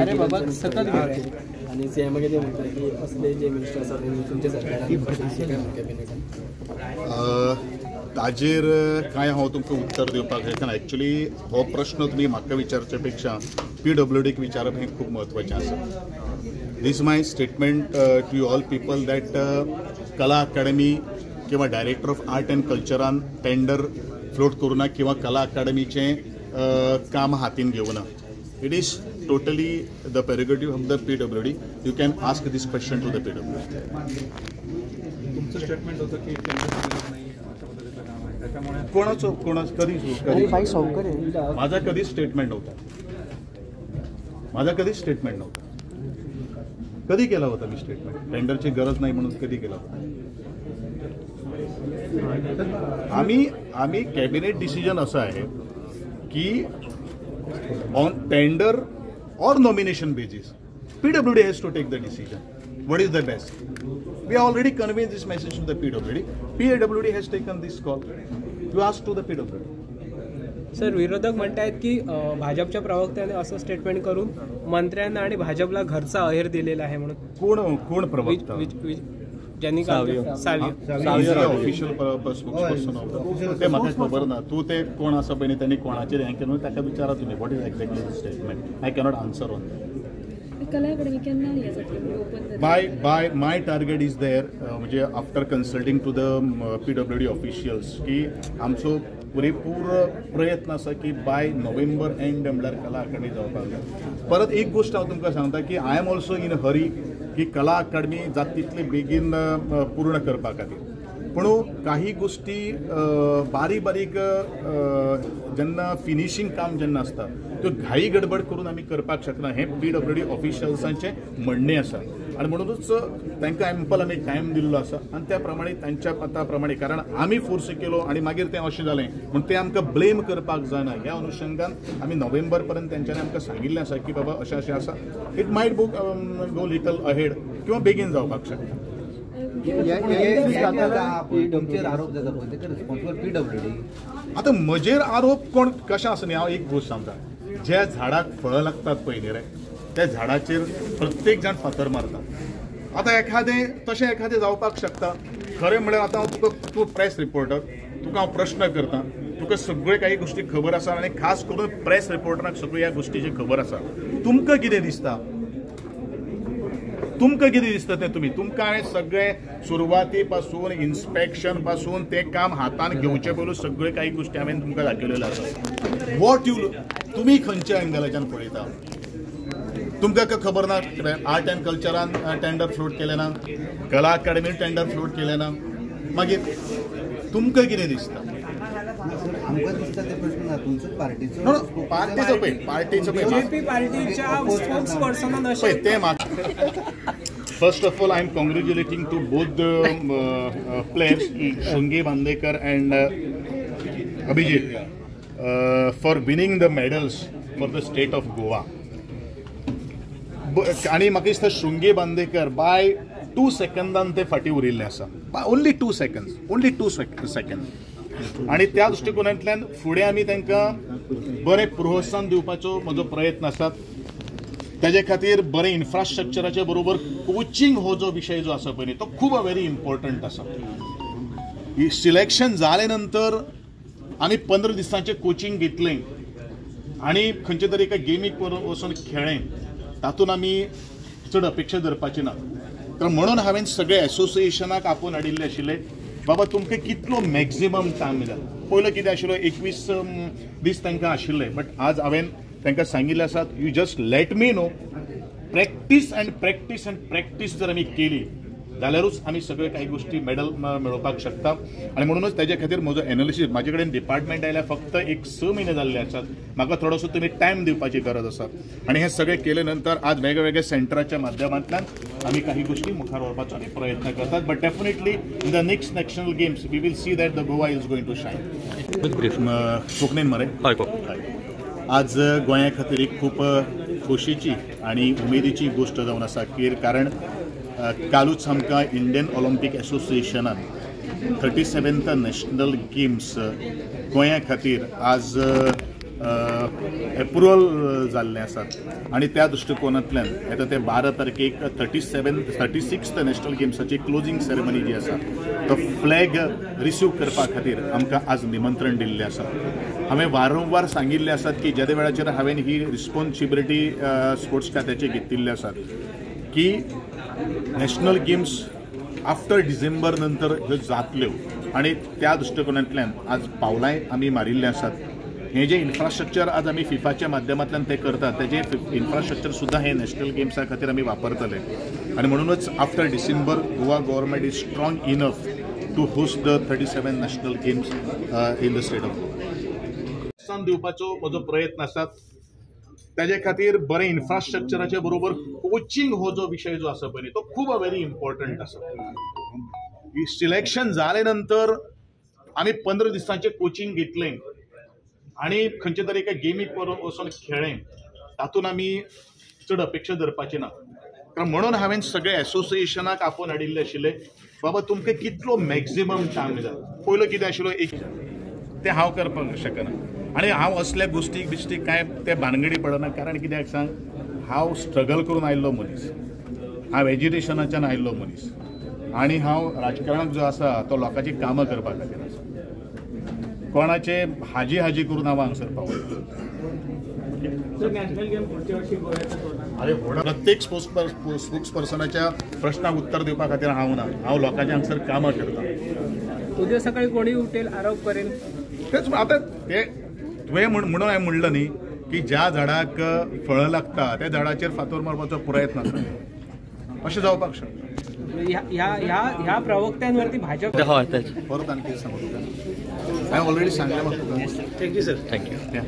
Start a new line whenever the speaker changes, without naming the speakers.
अरे बाबा सतत घेऊन आहे.
आणि की असले जे मिनिस्टर तुमच्या
ताजेर कांय हांव तुमकां उत्तर दिवपाक शकना एक्चुली हो प्रश्न तुमी म्हाका विचारचे पेक्षा पी डब्ल्यू डीक विचारप हें खूब म्हत्वाचें आसा this my statement to you all people that Kala Academy किंवा डायरेक्टर ऑफ आर्ट अँड कल्चरान टेंडर फ्लोट करूना किंवा कला अकाडमीचें अ, काम हातीन घेवना it is totally the prerogative of the P W D you can ask this question to the P W D
तुमचं statement होतं की टेंडर दिलेलं नाही अशा पद्धतीचं काम आहे. त्याच्यामुळे
कोणाचं कोणाच कधी कधी माझा कधीच स्टेटमेंट नव्हता. माझा कधीच स्टेटमेंट नव्हता. कधी केला होता मी स्टेटमेंट टेंडरची गरज नाही म्हणून कधी केला होता? आम्ही आम्ही कॅबिनेट डिसिजन असं आहे की on tender or nomination basis P W D has to take the decision what is the best we already convey this message to the P W D P W D has taken this call you ask to the P W D
sir विरोधक म्हणतायत की भाजपच्या प्रवक्त्याने असं statement करून मंत्र्यांना आणि भाजपला घरचा अहेर दिलेला आहे म्हणून.
कोण कोण प्रवक्ता?
ज्यांनी
ऑफिशियल स्पोक्स ते म्हाका खबर ना तू ते कोण आसा पळय न्ही त्यांनी कोणाचेर हें केलें? ताका विचारा तुमी what is exactly statement I cannot answer on bye bye my target is there म्हणजे after consulting to the P W D officials की आमचो पुरेपूर प्रयत्न आसा की बाय नोव्हेंबर एंड म्हणल्यार कला अकादमी जावपाक जाय परत एक गोश्ट हांव तुमकां सांगता की I am also in hurry की कला अकादमी जाता तितले बेगीन पूर्ण करपा खातीर पूण काही गोष्टी बारीक बारीक जेन्ना फिनिशींग काम जेन्ना आसता त्यो घाई गडबड करून आमी करपाक शकना हें पी डब्ल्यू डी ऑफिशल्सांचें म्हणणें आसा आनी म्हणूनच तांकां एम्पल आमी टायम दिल्लो आसा आनी त्या प्रमाणे तांच्या मता प्रमाणे कारण आमी फोर्स केलो आनी मागीर तें अशें जालें म्हण तें आमकां ब्लेम करपाक जायना ह्या अनुशंगान आमी नोव्हेंबर पर्यंत त्यांच्यानी आमकां सांगिल्लें आसा की बाबा अशें अशें आसा इट मायट बूक गो लिटल अहेड किंवा बेगीन जावपाक शकता आता म्हजेर आरोप कोण कशें आसा न्ही हांव एक गोश्ट सांगता. ज्या झाडाक फळं लागतात पळय न्ही रे त्या झाडाचेर प्रत्येक जाण फातर मारता आतां एखादें तशें एखादें जावपाक शकता. खरें म्हळ्यार आतां हांव तुका तूं प्रेस रिपोर्टर तुका हांव प्रश्न करता. तुका सगळे काही गोश्टी खबर आसा आनी खास करून प्रेस रिपोर्टराक सगळ्यो ह्या गोश्टीची खबर आसा. तुमकां कितें दिसता? तुमकां कितें दिसता तें तुमी तुमकां हांवें सगळें सुरवाती पासून इन्स्पेक्शनपासून तें काम हातान घेवचे पयलू सगळे काही गोश्टी हांवें तुमकां दाखयलेल्यो आसा वॉट यू तुमी खंयच्या एंगलाच्यान पळयता? तुमकां काय खबर ना आर्ट अँड कल्चरान टेंडर फ्लोट केलें ना? कला अकादमीन टेंडर फ्लोट केलें ना? मागीर तुमकां कितें दिसता?
ते पार्टीचो.
पळय पार्टीचो पळय.
पार्टीच्या spokes
first of all I am congratulating to both the players Shrungi Bandekar and Abhijeet for winning the medals for the state of Goa आनी म्हाका दिसता शृंगे बांदेकर बाय टू सेकंदान ते फाटीं उरिल्ले आसा by only two second only two second आणि त्या दृष्टिकोनांतल्यान फुडें आमी तांकां बरें प्रोत्साहन दिवपाचो म्हजो प्रयत्न आसा ताजे खातीर बरें इन्फ्रास्ट्रक्चराचे बरोबर कोचिंग हो जो विशय जो आसा पळय न्ही तो खूब व्हेरी इम्पॉर्टंट आसा सिलेक्शन जाले नंतर आमी पंदरा दिसांचें कोचिंग घेतलें. आनी खंयचे तरी एका गेमीक वचून खेळ्ळें तातूंत आमी चड अपेक्षा धरपाची ना. तर म्हणून हांवें सगळे एसोसिएशनाक आपोवन हाडिल्ले आशिल्ले बाबा तुमकां कितलो मॅक्झिमम टायम दिला पयलो कितें आशिल्लो एकवीस दीस तांकां आशिल्ले बट आज हांवें तांकां सांगिल्लें आसा you just let me know practice and practice and practice जर आमी केली जाल्यारूच आमी सगळे काही गोष्टी मेडल मेळोवपाक शकता. आणि म्हणूनच त्याच्या खातीर म्हजो एनालिसीस म्हाजे कडेन डिपार्टमेंट आयल्या फक्त एक स म्हयने जाल्ले आसात म्हाका थोडोसो तुमी टायम दिवपाची गरज आसा आणि हे सगळे केले नंतर आज वेगवेगळ्या सेंटराच्या माध्यमांतल्यान आमी काही गोष्टी मुखार व्हरपाचो आमी प्रयत्न करतात. But definitely in the next national games we will see that the Goa is going to shine कोंकणीन मरे. हय. आज गोंया खातीर एक खूब खोशीची आणि उमेदीची गोष्ट जावन आसा की कारण कालूच आमकां इंडियन ऑलिंपिक एसोसिएशनान थर्टी सेवेंथ नॅशनल गेम्स गोंया खातीर आज एप्रुवल जाल्ले आसात आनी त्या दृश्टिकोनांतल्यान येता ते बारा तारखेक thirty seventh thirty six national गेम्साची closing ceremony जी आसा तो फ्लॅग रिसीव करपा खातीर आमकां आज निमंत्रण दिल्लें आसा हांवें वारंवार सांगिल्ले आसात की ज्या वेळाचेर हांवें ही रिस्पॉन्सिबिलिटी स्पोर्ट्स खात्याची घेतिल्ली आसात की नॅशनल गेम्स आफ्टर डिसेंबर नंतर ह्यो जातल्यो. आणि त्या दृष्टिकोनांतल्यान आज पावलांय आमी मारिल्ले आसात हे जे इन्फ्रास्ट्रक्चर आज आमी फिफाच्या माध्यमांतल्यान ते करतात तेजे इन्फ्रास्ट्रक्चर सुद्धा हे नॅशनल गेम्सा खातीर आमी वापरतले. आणि म्हणूनच after December Goa government is strong enough to host the thirty seven national games in the state of प्रोत्साहन दिवपाचो म्हजो प्रयत्न आसात त्याचे खातीर बरें इन्फ्रास्ट्रक्चराचे बरोबर कोचिंग हो जो विशय जो आसा पळय तो खूब व्हेरी इम्पॉर्टंट आसा. सिलेक्शन जाले नंतर आमी पंदरा दिसांचें कोचिंग घेतलें. आनी खंयचे तरी एका गेमीक वचून खेळ्ळें तातूंत आमी चड अपेक्षा धरपाची ना. कारण म्हणून हांवें सगळे एसोसिएशनाक आपोवन हाडिल्ले आशिल्ले बाबा तुमकां कितलो मॅक्झिमम टायम जाय पयलो कितें आशिल्लो? एक ते हांव करपाक शकना. आनी हांव असल्या गोश्टीक बिश्टीक कांय ते भानगडी पडना. कारण कित्याक सांग हांव स्ट्रगल करून आयिल्लो मनीस. हांव एज्युकेशनाच्यान आयिल्लो मनीस. आनी हांव राजकारणाक जो आसा तो लोकांची कामां करपा खातीर आसा कोणाचे हाजी हाजी करून हांव हांगसर पावलो अरे प्रत्येक स्पोक्स स्पोक्स पर्सनाच्या प्रश्नाक उत्तर दिवपा खातीर हांव ना. हांव लोकांच्या हांगसर कामां करता.
उद्या सकाळी कोणी उठेल? आरोप करेल
तेच आता ते तुवें म्हण म्हणून हांवें म्हणलं न्ही की ज्या झाडाक फळं लागता त्या झाडाचेर फातर मारपाचो प्रयत्न आसा अशें जावपाक शकता.
ह्या प्रवक्त्यांवरती भाजप
परत आनी कितें सांगू तुका हांवें ऑलरेडी सांगलें म्हाका तुका
थँक्यू सर
Yeah.